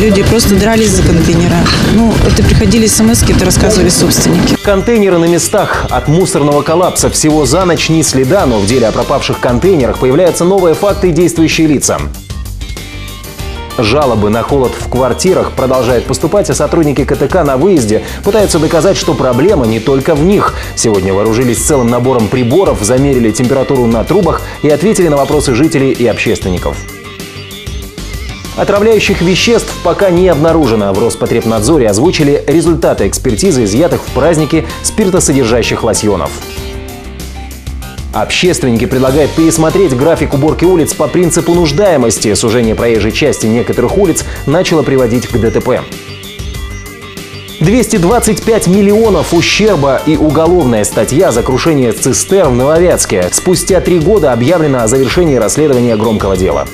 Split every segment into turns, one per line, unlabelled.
люди просто дрались за контейнера. Ну, это приходили смс это рассказывали собственники.
Контейнеры на местах. От мусорного коллапса всего за ночь ни следа, но в деле о пропавших контейнерах появляются новые факты и действующие лица. Жалобы на холод в квартирах продолжают поступать, а сотрудники КТК на выезде пытаются доказать, что проблема не только в них. Сегодня вооружились целым набором приборов, замерили температуру на трубах и ответили на вопросы жителей и общественников. Отравляющих веществ пока не обнаружено. В Роспотребнадзоре озвучили результаты экспертизы изъятых в праздники спиртосодержащих лосьонов. Общественники предлагают пересмотреть график уборки улиц по принципу нуждаемости. Сужение проезжей части некоторых улиц начало приводить к ДТП. 225 миллионов ущерба и уголовная статья за крушение цистерн в Нововятске. Спустя три года объявлено о завершении расследования громкого дела.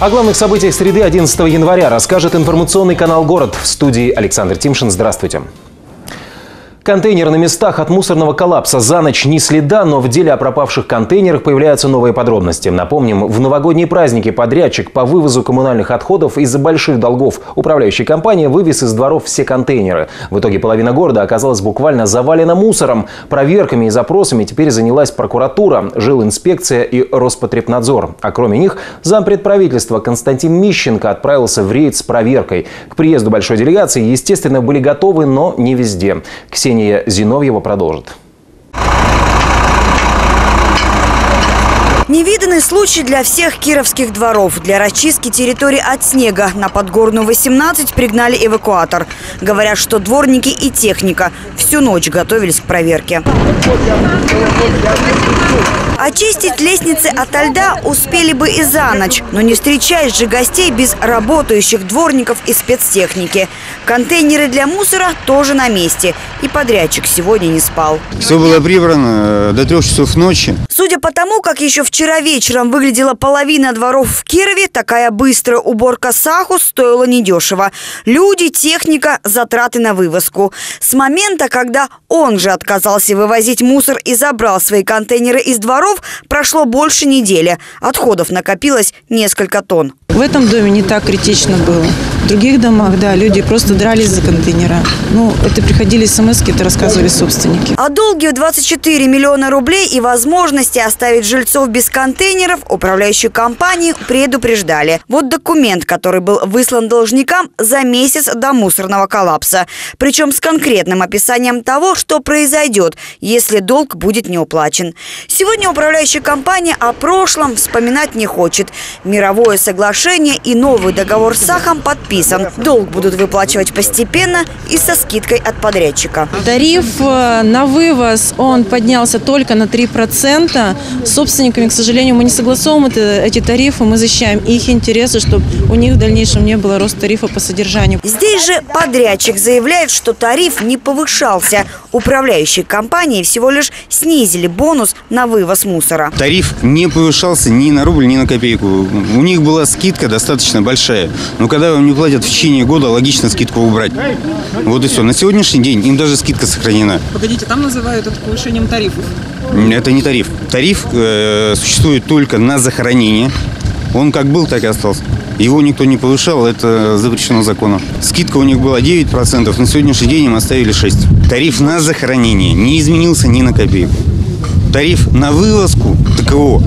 О главных событиях среды 11 января расскажет информационный канал «Город» в студии Александр Тимшин. Здравствуйте. Контейнер на местах от мусорного коллапса за ночь ни следа, но в деле о пропавших контейнерах появляются новые подробности. Напомним, в новогодние праздники подрядчик по вывозу коммунальных отходов из-за больших долгов управляющей компании вывез из дворов все контейнеры. В итоге половина города оказалась буквально завалена мусором. Проверками и запросами теперь занялась прокуратура, жилинспекция и Роспотребнадзор. А кроме них, зампред правительства Константин Мищенко отправился в рейд с проверкой. К приезду большой делегации, естественно, были готовы, но не везде. Ксения Евгения Зиновьева продолжит.
Невиданный случай для всех кировских дворов. Для расчистки территории от снега на Подгорную 18 пригнали эвакуатор. Говорят, что дворники и техника всю ночь готовились к проверке. Очистить лестницы от льда успели бы и за ночь, но не встречаешь же гостей без работающих дворников и спецтехники. Контейнеры для мусора тоже на месте. И подрядчик сегодня не спал.
Все было прибрано э, до трех часов ночи.
Судя по тому, как еще вчера вечером выглядела половина дворов в Кирове, такая быстрая уборка Саху стоила недешево. Люди, техника, затраты на вывозку. С момента, когда он же отказался вывозить мусор и забрал свои контейнеры из дворов, дворов прошло больше недели. Отходов накопилось несколько тонн.
В этом доме не так критично было. В других домах, да, люди просто дрались за контейнера. Ну, это приходили смс это рассказывали собственники.
О долге в 24 миллиона рублей и возможности оставить жильцов без контейнеров управляющую компанию предупреждали. Вот документ, который был выслан должникам за месяц до мусорного коллапса. Причем с конкретным описанием того, что произойдет, если долг будет не уплачен. Сегодня управляющая компания о прошлом вспоминать не хочет. Мировое соглашение и новый договор с Сахом подписан. Долг будут выплачивать постепенно и со скидкой от подрядчика.
Тариф э, на вывоз, он поднялся только на 3%. С собственниками, к сожалению, мы не согласовываем эти тарифы, мы защищаем их интересы, чтобы у них в дальнейшем не было роста тарифа по содержанию.
Здесь же подрядчик заявляет, что тариф не повышался. Управляющие компании всего лишь снизили бонус на вывоз мусора.
Тариф не повышался ни на рубль, ни на копейку. У них была скидка достаточно большая. Но когда вам не платят в течение года, логично скидку убрать. Вот и все. На сегодняшний день им даже скидка сохранена.
Погодите, там называют это повышением тарифов.
Это не тариф. Тариф э, существует только на захоронение. Он как был, так и остался. Его никто не повышал, это запрещено законом. Скидка у них была 9%, на сегодняшний день им оставили 6%. Тариф на захоронение не изменился ни на копейку. Тариф на вывозку ТКО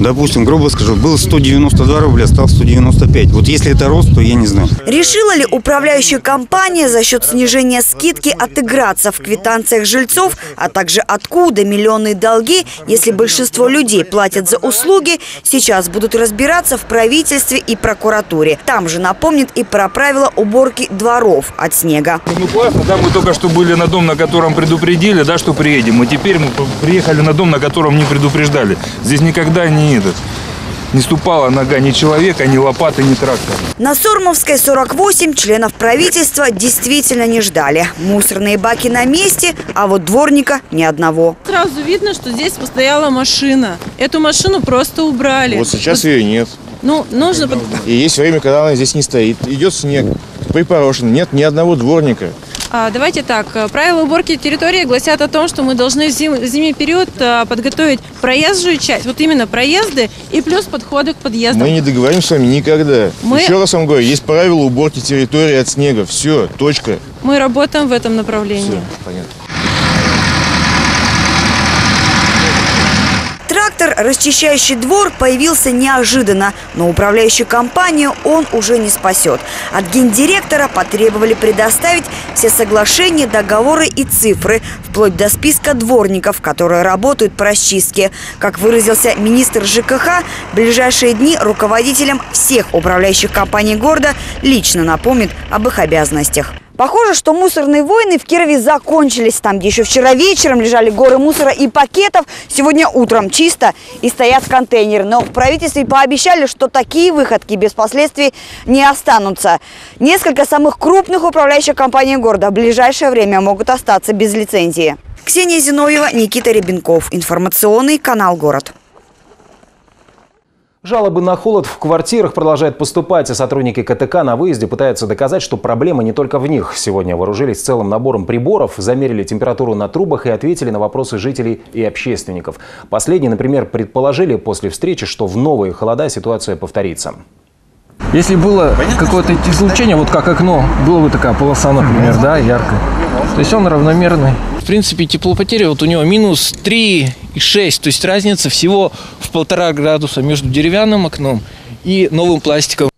допустим, грубо скажу, был 192 рубля, стал 195. Вот если это рост, то я не знаю.
Решила ли управляющая компания за счет снижения скидки отыграться в квитанциях жильцов, а также откуда миллионные долги, если большинство людей платят за услуги, сейчас будут разбираться в правительстве и прокуратуре. Там же напомнит и про правила уборки дворов от снега.
Ну классно, да, мы только что были на дом, на котором предупредили, да, что приедем. И теперь мы приехали на дом, на котором не предупреждали. Здесь никогда не не этот не ступала нога ни человека, ни лопаты, ни трактора.
На Сормовской 48 членов правительства действительно не ждали. Мусорные баки на месте, а вот дворника ни одного.
Сразу видно, что здесь постояла машина. Эту машину просто убрали.
Вот сейчас вот. ее нет.
Ну, нужно...
И есть время, когда она здесь не стоит. Идет снег, припорошен. Нет ни одного дворника.
А, Давайте так. э, Правила уборки территории гласят о том, что мы должны в, зим- зимний период а, подготовить проезжую часть, вот именно проезды и плюс подходы к подъездам.
Мы не договоримся с вами никогда.
Мы-
Еще раз вам говорю, есть правила уборки территории от снега. Все, точка.
Мы работаем в этом направлении.
Понятно.
Расчищающий двор, появился неожиданно, но управляющую компанию он уже не спасет. От гендиректора потребовали предоставить все соглашения, договоры и цифры, вплоть до списка дворников, которые работают по расчистке. Как выразился министр ЖКХ, в ближайшие дни руководителям всех управляющих компаний города лично напомнит об их обязанностях. Похоже, что мусорные войны в Кирове закончились. Там, где еще вчера вечером лежали горы мусора и пакетов, сегодня утром чисто и стоят контейнеры. Но в правительстве пообещали, что такие выходки без последствий не останутся. Несколько самых крупных управляющих компаний города в ближайшее время могут остаться без лицензии. Ксения Зиновьева, Никита Ребенков. Информационный канал «Город».
Жалобы на холод в квартирах продолжают поступать, а сотрудники КТК на выезде пытаются доказать, что проблема не только в них. Сегодня вооружились целым набором приборов, замерили температуру на трубах и ответили на вопросы жителей и общественников. Последние, например, предположили после встречи, что в новые холода ситуация повторится.
Если было какое-то излучение, вот как окно, была бы такая полоса, например, да, яркая. То есть он равномерный. В принципе, теплопотеря вот у него минус 3,6, то есть разница всего в полтора градуса между деревянным окном и новым пластиком.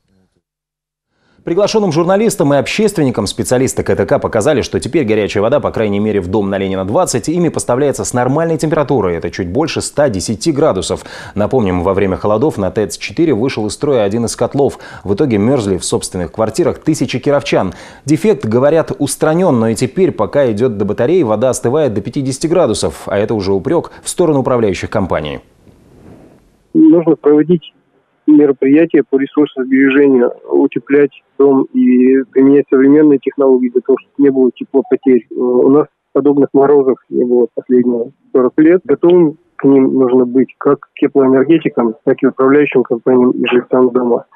Приглашенным журналистам и общественникам специалисты КТК показали, что теперь горячая вода, по крайней мере в дом на Ленина 20, ими поставляется с нормальной температурой. Это чуть больше 110 градусов. Напомним, во время холодов на ТЭЦ-4 вышел из строя один из котлов. В итоге мерзли в собственных квартирах тысячи кировчан. Дефект, говорят, устранен, но и теперь, пока идет до батареи, вода остывает до 50 градусов. А это уже упрек в сторону управляющих компаний.
нужно проводить мероприятия по ресурсосбережению, утеплять дом и применять современные технологии для того, чтобы не было теплопотерь. У нас подобных морозов не было последние 40 лет. Готовым к ним нужно быть как теплоэнергетикам, так и управляющим компаниям и жильцам дома.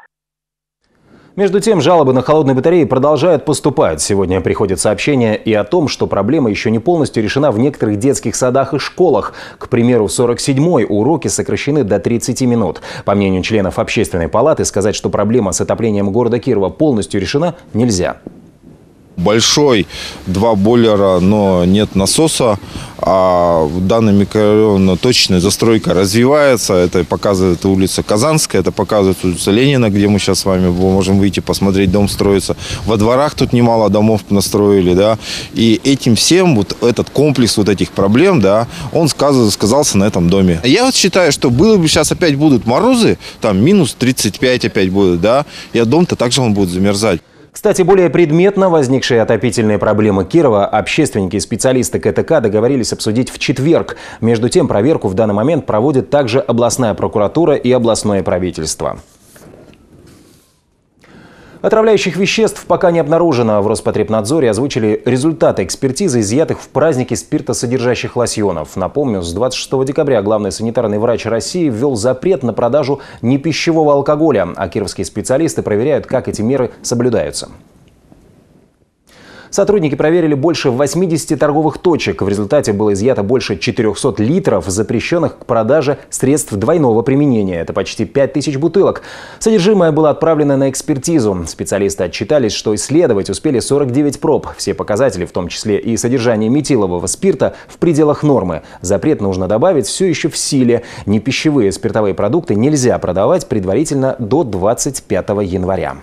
Между тем, жалобы на холодные батареи продолжают поступать. Сегодня приходят сообщения и о том, что проблема еще не полностью решена в некоторых детских садах и школах. К примеру, в 47-й уроки сокращены до 30 минут. По мнению членов общественной палаты, сказать, что проблема с отоплением города Кирова полностью решена, нельзя.
Большой, два бойлера, но нет насоса. А в данном микрорайоне точная застройка развивается. Это показывает улица Казанская, это показывает улица Ленина, где мы сейчас с вами можем выйти посмотреть, дом строится. Во дворах тут немало домов настроили, да. И этим всем, вот этот комплекс вот этих проблем, да, он сказал, сказался на этом доме. Я вот считаю, что было бы сейчас опять будут морозы, там минус 35 опять будет, да, и дом-то также он будет замерзать.
Кстати, более предметно возникшие отопительные проблемы Кирова общественники и специалисты КТК договорились обсудить в четверг. Между тем, проверку в данный момент проводит также областная прокуратура и областное правительство. Отравляющих веществ пока не обнаружено. В Роспотребнадзоре озвучили результаты экспертизы, изъятых в празднике спиртосодержащих лосьонов. Напомню, с 26 декабря главный санитарный врач России ввел запрет на продажу непищевого алкоголя, а кировские специалисты проверяют, как эти меры соблюдаются. Сотрудники проверили больше 80 торговых точек. В результате было изъято больше 400 литров запрещенных к продаже средств двойного применения. Это почти 5000 бутылок. Содержимое было отправлено на экспертизу. Специалисты отчитались, что исследовать успели 49 проб. Все показатели, в том числе и содержание метилового спирта, в пределах нормы. Запрет нужно добавить все еще в силе. Непищевые спиртовые продукты нельзя продавать предварительно до 25 января.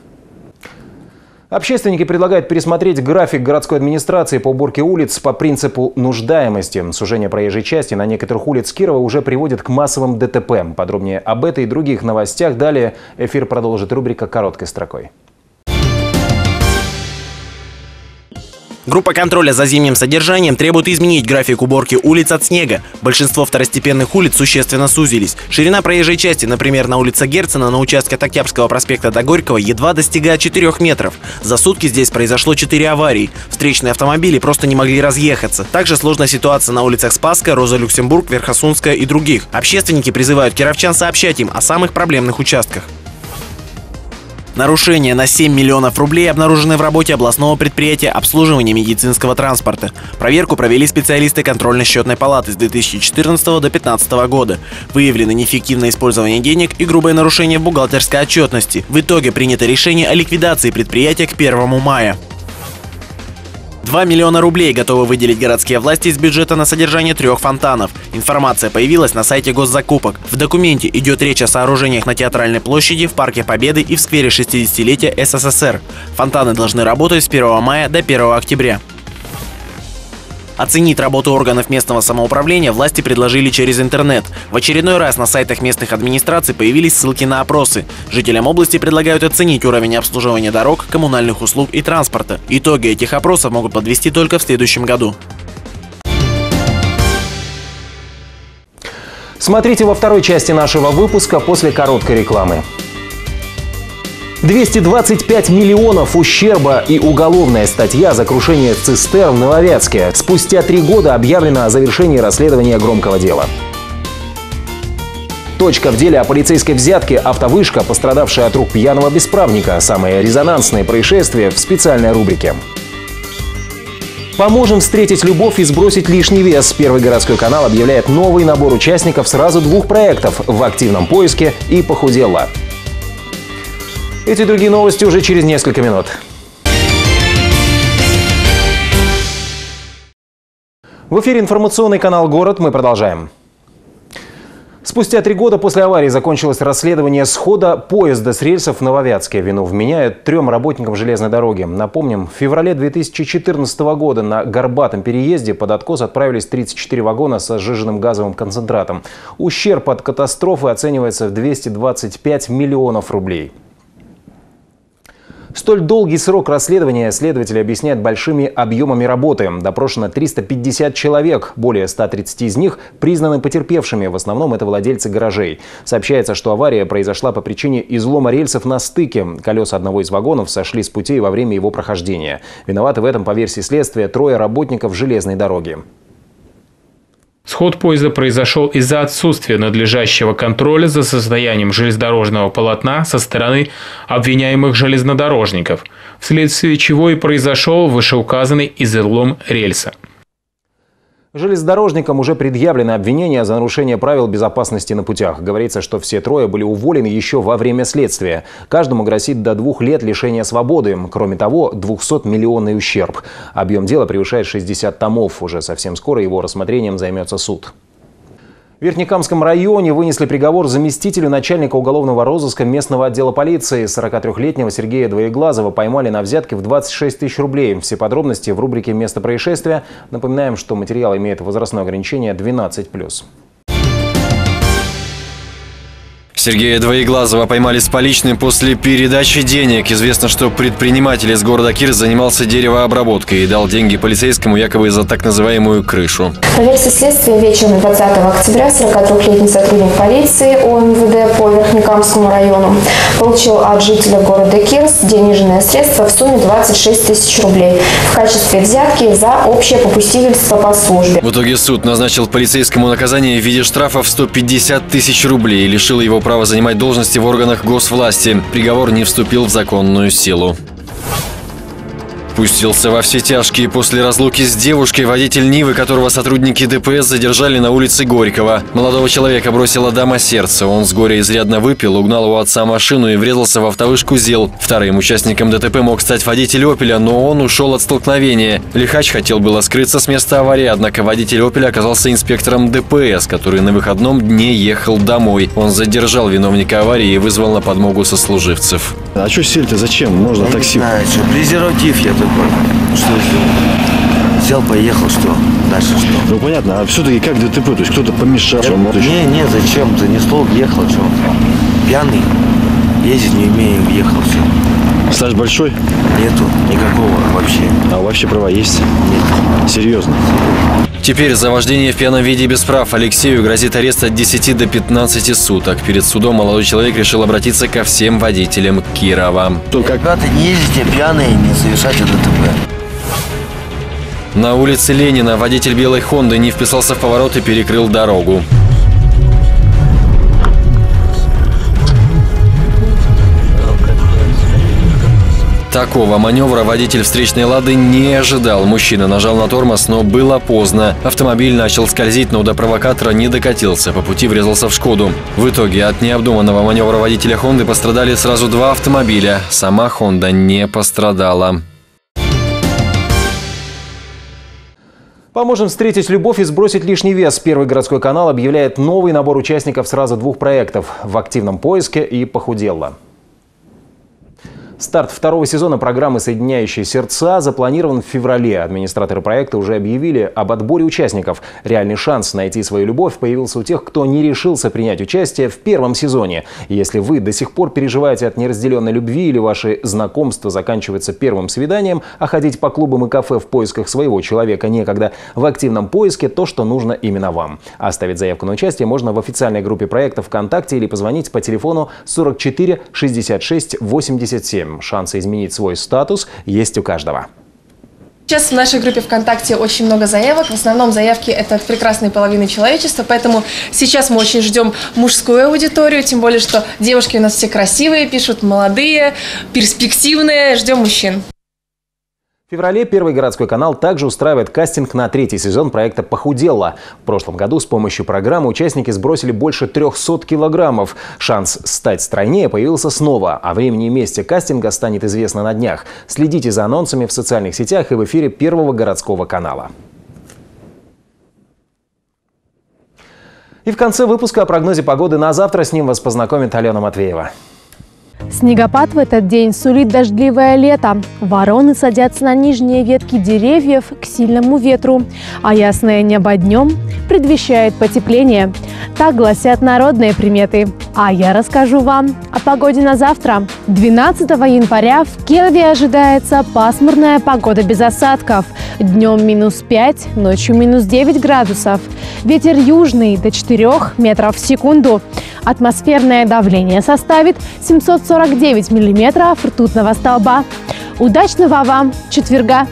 Общественники предлагают пересмотреть график городской администрации по уборке улиц по принципу нуждаемости. Сужение проезжей части на некоторых улиц Кирова уже приводит к массовым ДТП. Подробнее об этой и других новостях далее эфир продолжит рубрика «Короткой строкой».
Группа контроля за зимним содержанием требует изменить график уборки улиц от снега. Большинство второстепенных улиц существенно сузились. Ширина проезжей части, например, на улице Герцена на участке от Октябрьского проспекта до Горького едва достигает 4 метров. За сутки здесь произошло 4 аварии. Встречные автомобили просто не могли разъехаться. Также сложная ситуация на улицах Спасская, Роза Люксембург, Верхосунская и других. Общественники призывают кировчан сообщать им о самых проблемных участках. Нарушения на 7 миллионов рублей обнаружены в работе областного предприятия обслуживания медицинского транспорта. Проверку провели специалисты контрольно-счетной палаты с 2014 до 2015 года. Выявлено неэффективное использование денег и грубое нарушение бухгалтерской отчетности. В итоге принято решение о ликвидации предприятия к 1 мая. 2 миллиона рублей готовы выделить городские власти из бюджета на содержание трех фонтанов. Информация появилась на сайте госзакупок. В документе идет речь о сооружениях на Театральной площади, в Парке Победы и в сквере 60-летия СССР. Фонтаны должны работать с 1 мая до 1 октября. Оценить работу органов местного самоуправления власти предложили через интернет. В очередной раз на сайтах местных администраций появились ссылки на опросы. Жителям области предлагают оценить уровень обслуживания дорог, коммунальных услуг и транспорта. Итоги этих опросов могут подвести только в следующем году.
Смотрите во второй части нашего выпуска после короткой рекламы. 225 миллионов ущерба и уголовная статья за крушение цистерн в Нововятске. Спустя три года объявлено о завершении расследования громкого дела. Точка в деле о полицейской взятке «Автовышка», пострадавшая от рук пьяного бесправника. Самые резонансные происшествия в специальной рубрике. Поможем встретить любовь и сбросить лишний вес. Первый городской канал объявляет новый набор участников сразу двух проектов «В активном поиске» и «Похудела». Эти другие новости уже через несколько минут. В эфире информационный канал «Город». Мы продолжаем. Спустя три года после аварии закончилось расследование схода поезда с рельсов в Нововятске. Вину вменяют трем работникам железной дороги. Напомним, в феврале 2014 года на Горбатом переезде под откос отправились 34 вагона со сжиженным газовым концентратом. Ущерб от катастрофы оценивается в 225 миллионов рублей. Столь долгий срок расследования следователи объясняют большими объемами работы. Допрошено 350 человек. Более 130 из них признаны потерпевшими. В основном это владельцы гаражей. Сообщается, что авария произошла по причине излома рельсов на стыке. Колеса одного из вагонов сошли с путей во время его прохождения. Виноваты в этом, по версии следствия, трое работников железной дороги.
Сход поезда произошел из-за отсутствия надлежащего контроля за состоянием железнодорожного полотна со стороны обвиняемых железнодорожников, вследствие чего и произошел вышеуказанный излом рельса.
Железнодорожникам уже предъявлено обвинение за нарушение правил безопасности на путях. Говорится, что все трое были уволены еще во время следствия. Каждому грозит до двух лет лишения свободы. Кроме того, 200-миллионный ущерб. Объем дела превышает 60 томов. Уже совсем скоро его рассмотрением займется суд. В Верхнекамском районе вынесли приговор заместителю начальника уголовного розыска местного отдела полиции. 43-летнего Сергея Двоеглазова поймали на взятке в 26 тысяч рублей. Все подробности в рубрике «Место происшествия». Напоминаем, что материал имеет возрастное ограничение 12+.
Сергея Двоеглазова поймали с поличной после передачи денег. Известно, что предприниматель из города Кир занимался деревообработкой и дал деньги полицейскому якобы за так называемую крышу.
По версии следствия, вечером 20 октября 43-летний сотрудник полиции ОМВД по Верхнекамскому району получил от жителя города Кирс денежные средства в сумме 26 тысяч рублей в качестве взятки за общее попустительство по службе.
В итоге суд назначил полицейскому наказание в виде штрафа в 150 тысяч рублей и лишил его права занимать должности в органах госвласти. Приговор не вступил в законную силу. Пустился во все тяжкие после разлуки с девушкой водитель Нивы, которого сотрудники ДПС задержали на улице Горького. Молодого человека бросила дама сердце. Он с горя изрядно выпил, угнал у отца машину и врезался в автовышку ЗЕЛ. Вторым участником ДТП мог стать водитель «Опеля», но он ушел от столкновения. Лихач хотел было скрыться с места аварии, однако водитель «Опеля» оказался инспектором ДПС, который на выходном дне ехал домой. Он задержал виновника аварии и вызвал на подмогу сослуживцев.
А что сели-то? Зачем? Можно
Ну,
такси.
Не знаю, что, презерватив я такой. Что сделал? Взял, поехал, что? Дальше что?
Ну понятно, а все-таки как ДТП? То есть кто-то помешал?
Я-?
То есть-
Не, не, зачем? Ты не стол ехал, что? Пьяный? Ездить не умею, ехал, все.
Стаж большой?
Нету никакого вообще.
А вообще права есть?
Нет.
Серьезно?
Теперь за вождение в пьяном виде без прав Алексею грозит арест от 10 до 15 суток. Перед судом молодой человек решил обратиться ко всем водителям Кирова.
Ребята, не ездите пьяные, не совершайте ДТП.
На улице Ленина водитель белой Хонды не вписался в поворот и перекрыл дорогу. Такого маневра водитель встречной «Лады» не ожидал. Мужчина нажал на тормоз, но было поздно. Автомобиль начал скользить, но до провокатора не докатился. По пути врезался в «Шкоду». В итоге от необдуманного маневра водителя «Хонды» пострадали сразу два автомобиля. Сама «Хонда» не пострадала.
Поможем встретить любовь и сбросить лишний вес. Первый городской канал объявляет новый набор участников сразу двух проектов «В активном поиске» и «Похуделла». Старт второго сезона программы «Соединяющие сердца» запланирован в феврале. Администраторы проекта уже объявили об отборе участников. Реальный шанс найти свою любовь появился у тех, кто не решился принять участие в первом сезоне. Если вы до сих пор переживаете от неразделенной любви или ваши знакомства заканчиваются первым свиданием, а ходить по клубам и кафе в поисках своего человека некогда, в активном поиске то, что нужно именно вам. Оставить заявку на участие можно в официальной группе проекта ВКонтакте или позвонить по телефону 44 66 87 случаем шансы изменить свой статус есть у каждого.
Сейчас в нашей группе ВКонтакте очень много заявок. В основном заявки это от прекрасной половины человечества, поэтому сейчас мы очень ждем мужскую аудиторию, тем более, что девушки у нас все красивые, пишут молодые, перспективные. Ждем мужчин.
В феврале Первый городской канал также устраивает кастинг на третий сезон проекта «Похудело». В прошлом году с помощью программы участники сбросили больше 300 килограммов. Шанс стать стройнее появился снова. О времени и месте кастинга станет известно на днях. Следите за анонсами в социальных сетях и в эфире Первого городского канала. И в конце выпуска о прогнозе погоды на завтра с ним вас познакомит Алена Матвеева.
Снегопад в этот день сулит дождливое лето. Вороны садятся на нижние ветки деревьев к сильному ветру, а ясное небо днем предвещает потепление. Так гласят народные приметы. А я расскажу вам о погоде на завтра. 12 января в Кирове ожидается пасмурная погода без осадков. Днем минус 5, ночью минус 9 градусов. Ветер южный до 4 метров в секунду. Атмосферное давление составит 749 миллиметров ртутного столба. Удачного вам четверга!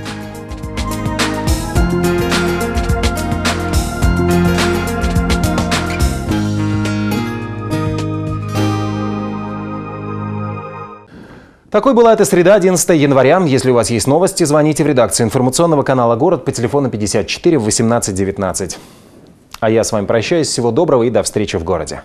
Такой была эта среда, 11 января. Если у вас есть новости, звоните в редакцию информационного канала «Город» по телефону 54 18 19. А я с вами прощаюсь. Всего доброго и до встречи в городе.